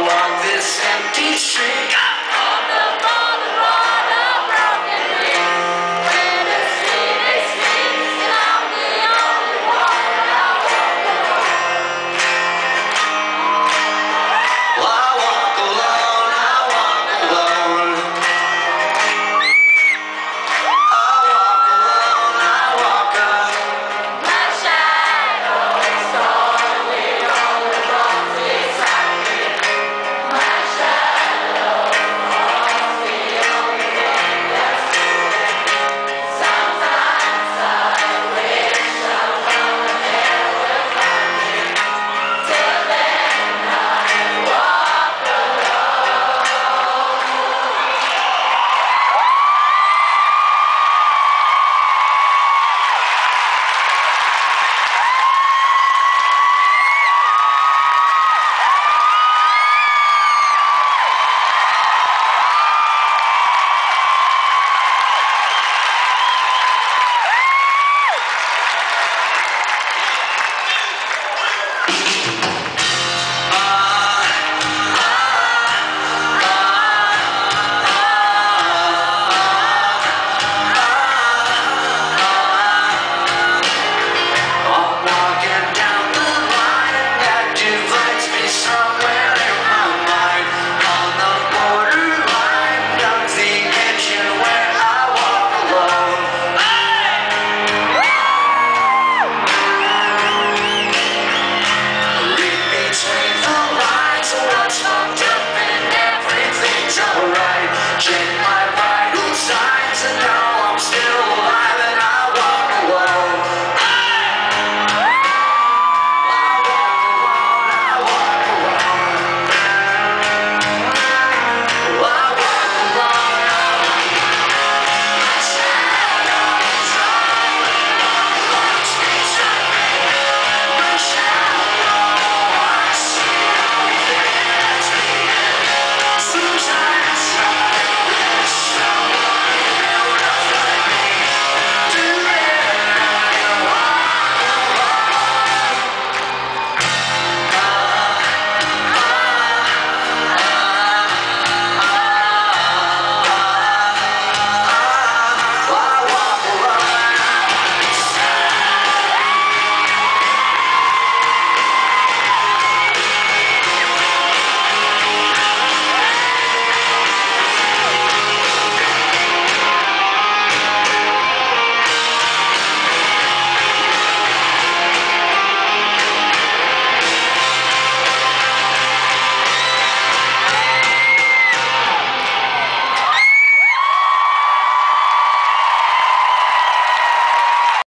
walk this empty street.